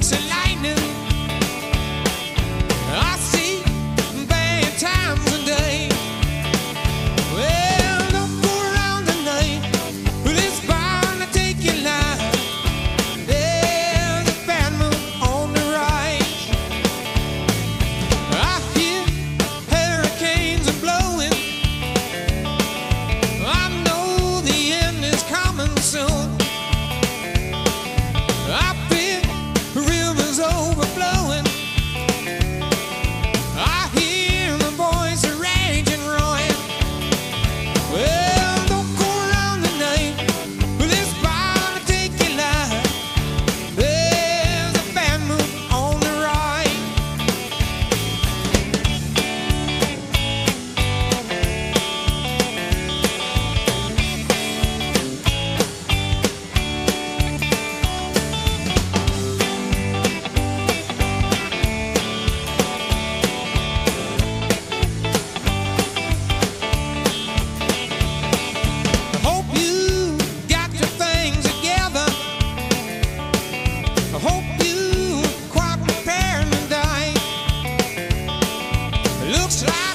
makes a. looks like